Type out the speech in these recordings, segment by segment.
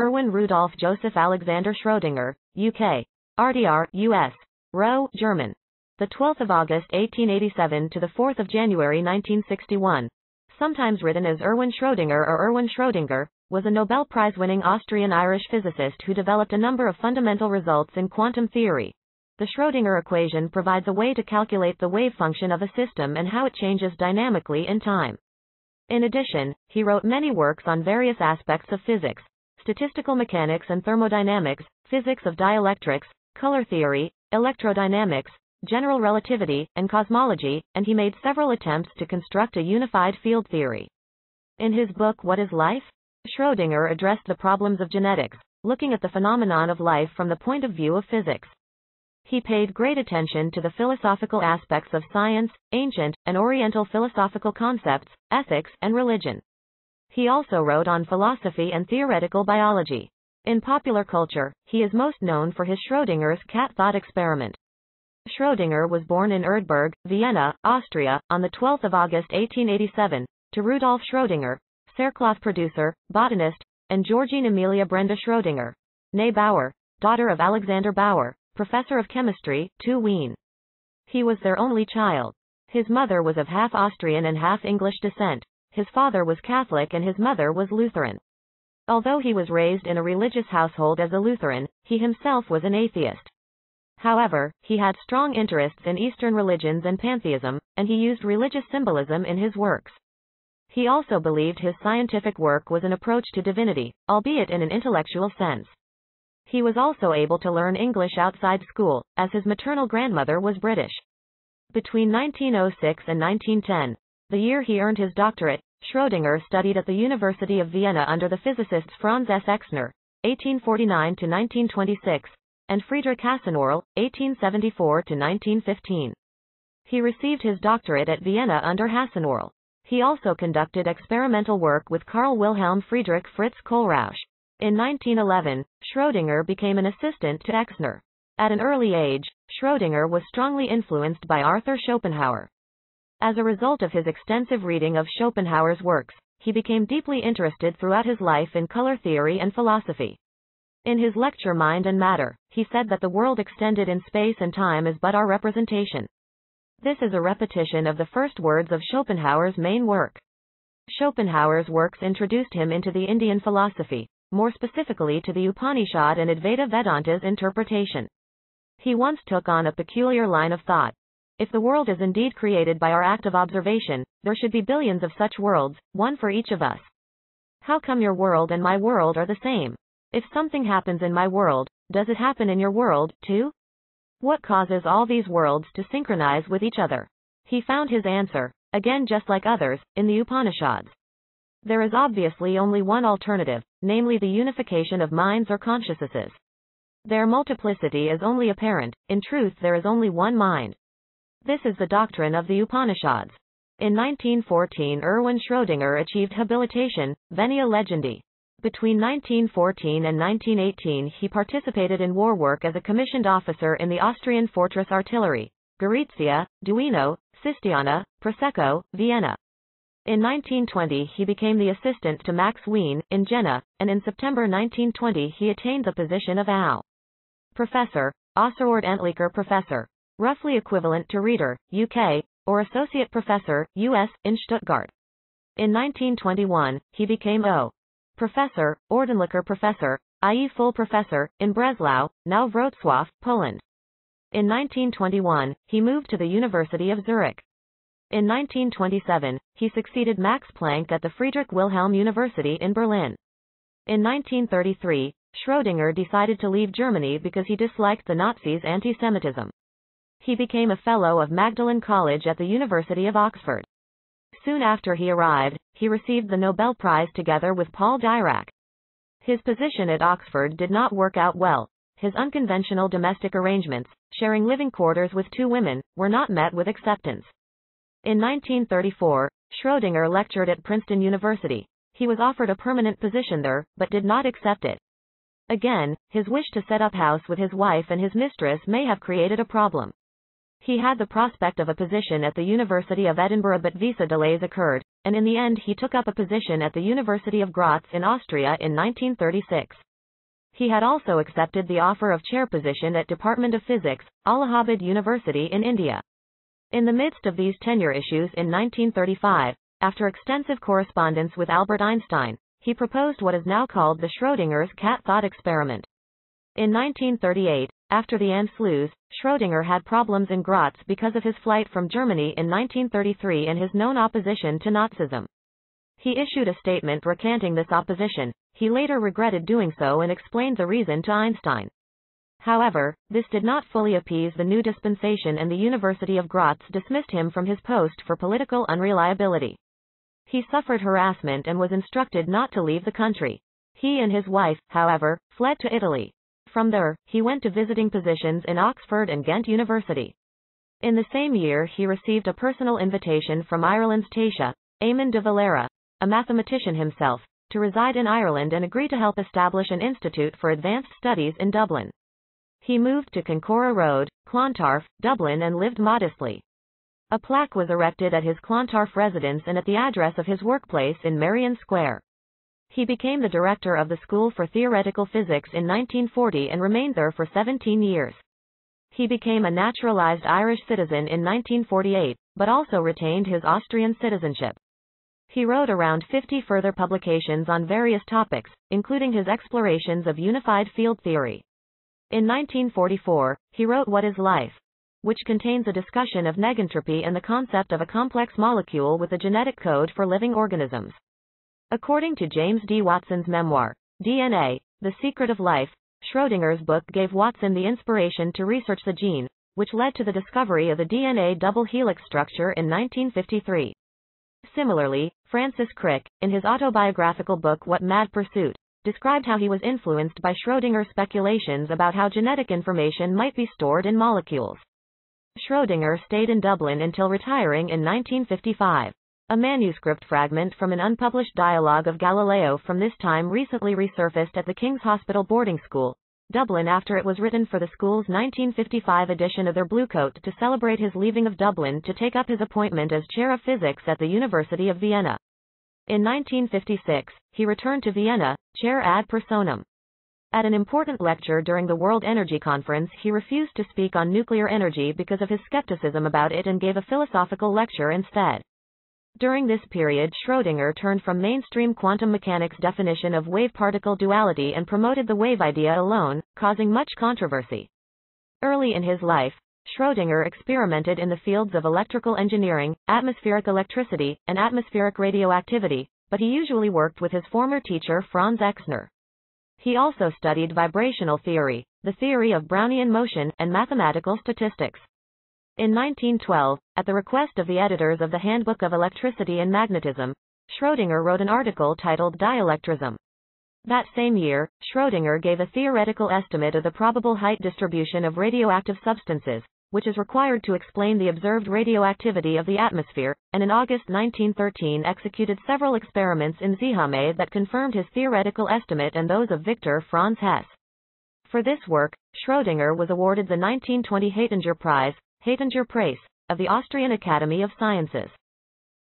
Erwin Rudolf Joseph Alexander Schrödinger, UK. RDR, US. Rowe, German. The 12th of August 1887 to the 4th of January 1961. Sometimes written as Erwin Schrödinger or Erwin Schrödinger, was a Nobel Prize-winning Austrian-Irish physicist who developed a number of fundamental results in quantum theory. The Schrödinger equation provides a way to calculate the wave function of a system and how it changes dynamically in time. In addition, he wrote many works on various aspects of physics, statistical mechanics and thermodynamics, physics of dielectrics, color theory, electrodynamics, general relativity, and cosmology, and he made several attempts to construct a unified field theory. In his book What is Life? Schrödinger addressed the problems of genetics, looking at the phenomenon of life from the point of view of physics. He paid great attention to the philosophical aspects of science, ancient and oriental philosophical concepts, ethics, and religion. He also wrote on philosophy and theoretical biology. In popular culture, he is most known for his Schrödinger's cat thought experiment. Schrödinger was born in Erdberg, Vienna, Austria, on the 12th of August 1887, to Rudolf Schrödinger, cerecloth producer, botanist, and Georgine Amelia Brenda Schrödinger, née Bauer, daughter of Alexander Bauer, professor of chemistry, TU Wien. He was their only child. His mother was of half Austrian and half English descent. His father was Catholic and his mother was Lutheran. Although he was raised in a religious household as a Lutheran, he himself was an atheist. However, he had strong interests in Eastern religions and pantheism, and he used religious symbolism in his works. He also believed his scientific work was an approach to divinity, albeit in an intellectual sense. He was also able to learn English outside school, as his maternal grandmother was British. Between 1906 and 1910, the year he earned his doctorate, Schrödinger studied at the University of Vienna under the physicists Franz S. Exner, 1849 to 1926, and Friedrich Hasenöhrl, 1874 to 1915. He received his doctorate at Vienna under Hasenöhrl. He also conducted experimental work with Carl Wilhelm Friedrich Fritz Kohlrausch. In 1911, Schrödinger became an assistant to Exner. At an early age, Schrödinger was strongly influenced by Arthur Schopenhauer. As a result of his extensive reading of Schopenhauer's works, he became deeply interested throughout his life in color theory and philosophy. In his lecture Mind and Matter, he said that the world extended in space and time is but our representation. This is a repetition of the first words of Schopenhauer's main work. Schopenhauer's works introduced him into the Indian philosophy, more specifically to the Upanishad and Advaita Vedanta's interpretation. He once took on a peculiar line of thought. If the world is indeed created by our act of observation, there should be billions of such worlds, one for each of us. How come your world and my world are the same? If something happens in my world, does it happen in your world, too? What causes all these worlds to synchronize with each other? He found his answer, again just like others, in the Upanishads. There is obviously only one alternative, namely the unification of minds or consciousnesses. Their multiplicity is only apparent, in truth there is only one mind. This is the doctrine of the Upanishads. In 1914 Erwin Schrödinger achieved habilitation, venia legendi. Between 1914 and 1918 he participated in war work as a commissioned officer in the Austrian fortress artillery, Gorizia, Duino, Sistiana, Prosecco, Vienna. In 1920 he became the assistant to Max Wien, in Jena, and in September 1920 he attained the position of AU. Professor, Außerordentlicher Professor, roughly equivalent to Reader, UK, or Associate Professor, US, in Stuttgart. In 1921, he became O. Professor, Ordentlicher Professor, i.e. full professor, in Breslau, now Wrocław, Poland. In 1921, he moved to the University of Zurich. In 1927, he succeeded Max Planck at the Friedrich Wilhelm University in Berlin. In 1933, Schrödinger decided to leave Germany because he disliked the Nazis' anti-Semitism. He became a fellow of Magdalen College at the University of Oxford. Soon after he arrived, he received the Nobel Prize together with Paul Dirac. His position at Oxford did not work out well. His unconventional domestic arrangements, sharing living quarters with two women, were not met with acceptance. In 1934, Schrödinger lectured at Princeton University. He was offered a permanent position there, but did not accept it. Again, his wish to set up house with his wife and his mistress may have created a problem. He had the prospect of a position at the University of Edinburgh but visa delays occurred, and in the end he took up a position at the University of Graz in Austria in 1936. He had also accepted the offer of chair position at Department of Physics, Allahabad University in India. In the midst of these tenure issues in 1935, after extensive correspondence with Albert Einstein, he proposed what is now called the Schrödinger's cat thought experiment. In 1938, after the Anschluss, Schrödinger had problems in Graz because of his flight from Germany in 1933 and his known opposition to Nazism. He issued a statement recanting this opposition. He later regretted doing so and explained the reason to Einstein. However, this did not fully appease the new dispensation and the University of Graz dismissed him from his post for political unreliability. He suffered harassment and was instructed not to leave the country. He and his wife, however, fled to Italy. From there, he went to visiting positions in Oxford and Ghent University. In the same year he received a personal invitation from Ireland's Taoiseach, Eamon de Valera, a mathematician himself, to reside in Ireland and agree to help establish an institute for advanced studies in Dublin. He moved to Kincora Road, Clontarf, Dublin and lived modestly. A plaque was erected at his Clontarf residence and at the address of his workplace in Merrion Square. He became the director of the School for Theoretical Physics in 1940 and remained there for 17 years. He became a naturalized Irish citizen in 1948, but also retained his Austrian citizenship. He wrote around 50 further publications on various topics, including his explorations of unified field theory. In 1944, he wrote What is Life? which contains a discussion of negentropy and the concept of a complex molecule with a genetic code for living organisms. According to James D. Watson's memoir, DNA, The Secret of Life, Schrödinger's book gave Watson the inspiration to research the gene, which led to the discovery of the DNA double helix structure in 1953. Similarly, Francis Crick, in his autobiographical book What Mad Pursuit, described how he was influenced by Schrödinger's speculations about how genetic information might be stored in molecules. Schrödinger stayed in Dublin until retiring in 1955. A manuscript fragment from an unpublished dialogue of Galileo from this time recently resurfaced at the King's Hospital Boarding School, Dublin after it was written for the school's 1955 edition of their Bluecoat to celebrate his leaving of Dublin to take up his appointment as chair of physics at the University of Vienna. In 1956, he returned to Vienna, chair ad personam. At an important lecture during the World Energy Conference he refused to speak on nuclear energy because of his skepticism about it and gave a philosophical lecture instead. During this period Schrödinger turned from mainstream quantum mechanics definition of wave-particle duality and promoted the wave idea alone, causing much controversy. Early in his life, Schrödinger experimented in the fields of electrical engineering, atmospheric electricity, and atmospheric radioactivity, but he usually worked with his former teacher Franz Exner. He also studied vibrational theory, the theory of Brownian motion, and mathematical statistics. In 1912, at the request of the editors of the Handbook of Electricity and Magnetism, Schrödinger wrote an article titled Dielectrism. That same year, Schrödinger gave a theoretical estimate of the probable height distribution of radioactive substances, which is required to explain the observed radioactivity of the atmosphere, and in August 1913 executed several experiments in Seeham that confirmed his theoretical estimate and those of Victor Franz Hess. For this work, Schrödinger was awarded the 1920 Haitinger Prize, Haitinger Preis, of the Austrian Academy of Sciences.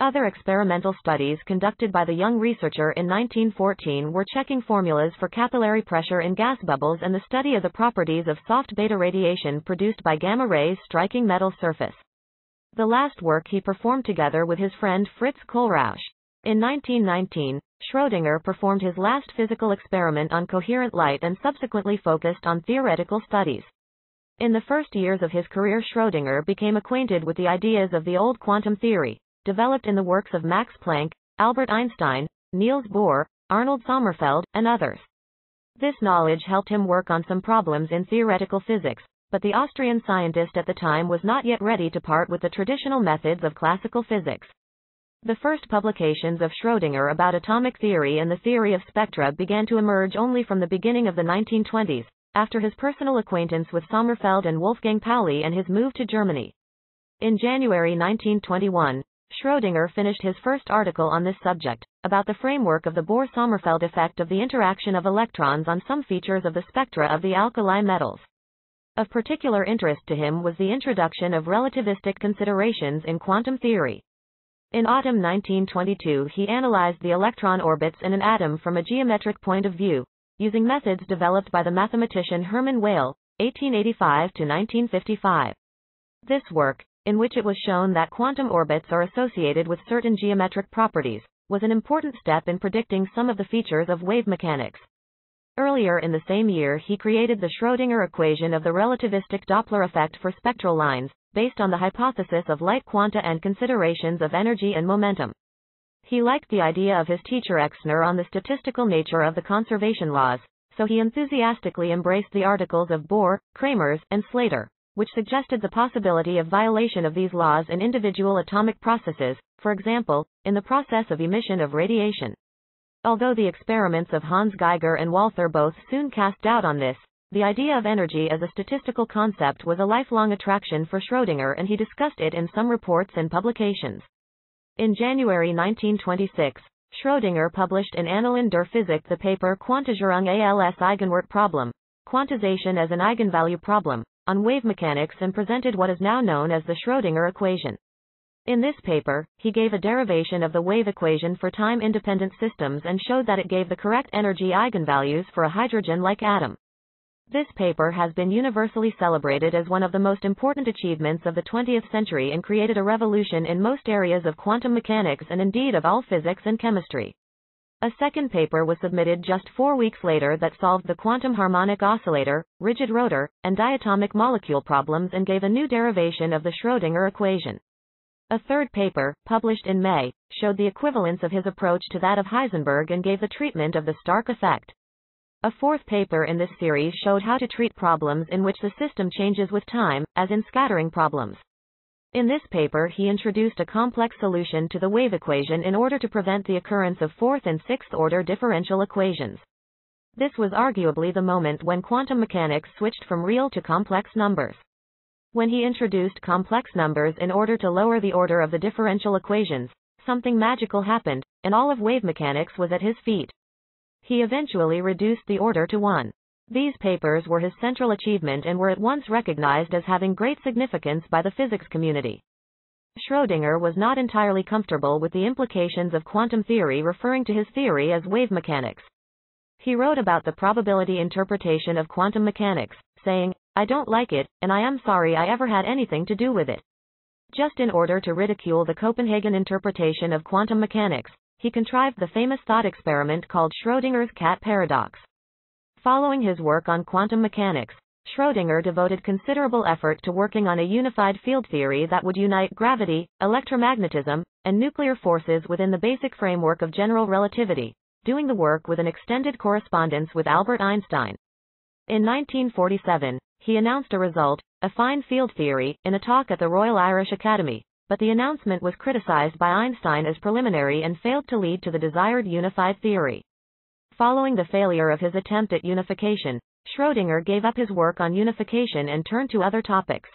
Other experimental studies conducted by the young researcher in 1914 were checking formulas for capillary pressure in gas bubbles and the study of the properties of soft beta radiation produced by gamma rays striking metal surface. The last work he performed together with his friend Fritz Kohlrausch. In 1919, Schrödinger performed his last physical experiment on coherent light and subsequently focused on theoretical studies. In the first years of his career Schrödinger became acquainted with the ideas of the old quantum theory, developed in the works of Max Planck, Albert Einstein, Niels Bohr, Arnold Sommerfeld, and others. This knowledge helped him work on some problems in theoretical physics, but the Austrian scientist at the time was not yet ready to part with the traditional methods of classical physics. The first publications of Schrödinger about atomic theory and the theory of spectra began to emerge only from the beginning of the 1920s, after his personal acquaintance with Sommerfeld and Wolfgang Pauli and his move to Germany. In January 1921, Schrödinger finished his first article on this subject, about the framework of the Bohr-Sommerfeld effect of the interaction of electrons on some features of the spectra of the alkali metals. Of particular interest to him was the introduction of relativistic considerations in quantum theory. In autumn 1922 he analyzed the electron orbits in an atom from a geometric point of view, using methods developed by the mathematician Hermann Weyl, 1885 to 1955. This work, in which it was shown that quantum orbits are associated with certain geometric properties, was an important step in predicting some of the features of wave mechanics. Earlier in the same year he created the Schrödinger equation of the relativistic Doppler effect for spectral lines, based on the hypothesis of light quanta and considerations of energy and momentum. He liked the idea of his teacher Exner on the statistical nature of the conservation laws, so he enthusiastically embraced the articles of Bohr, Kramers, and Slater which suggested the possibility of violation of these laws in individual atomic processes, for example, in the process of emission of radiation. Although the experiments of Hans Geiger and Walther Bothe soon cast doubt on this, the idea of energy as a statistical concept was a lifelong attraction for Schrödinger and he discussed it in some reports and publications. In January 1926, Schrödinger published in Annalen der Physik the paper Quantisierung als Eigenwert Problem, quantization as an eigenvalue problem, on wave mechanics and presented what is now known as the Schrödinger equation. In this paper, he gave a derivation of the wave equation for time-independent systems and showed that it gave the correct energy eigenvalues for a hydrogen-like atom. This paper has been universally celebrated as one of the most important achievements of the 20th century and created a revolution in most areas of quantum mechanics and indeed of all physics and chemistry. A second paper was submitted just four weeks later that solved the quantum harmonic oscillator, rigid rotor, and diatomic molecule problems and gave a new derivation of the Schrödinger equation. A third paper, published in May, showed the equivalence of his approach to that of Heisenberg and gave the treatment of the Stark effect. A fourth paper in this series showed how to treat problems in which the system changes with time, as in scattering problems. In this paper he introduced a complex solution to the wave equation in order to prevent the occurrence of fourth and sixth order differential equations. This was arguably the moment when quantum mechanics switched from real to complex numbers. When he introduced complex numbers in order to lower the order of the differential equations, something magical happened, and all of wave mechanics was at his feet. He eventually reduced the order to 1. These papers were his central achievement and were at once recognized as having great significance by the physics community. Schrödinger was not entirely comfortable with the implications of quantum theory referring to his theory as wave mechanics. He wrote about the probability interpretation of quantum mechanics, saying, I don't like it, and I am sorry I ever had anything to do with it. Just in order to ridicule the Copenhagen interpretation of quantum mechanics, he contrived the famous thought experiment called Schrödinger's cat paradox. Following his work on quantum mechanics, Schrödinger devoted considerable effort to working on a unified field theory that would unite gravity, electromagnetism, and nuclear forces within the basic framework of general relativity, doing the work with an extended correspondence with Albert Einstein. In 1947, he announced a result, affine field theory, in a talk at the Royal Irish Academy, but the announcement was criticized by Einstein as preliminary and failed to lead to the desired unified theory. Following the failure of his attempt at unification, Schrödinger gave up his work on unification and turned to other topics.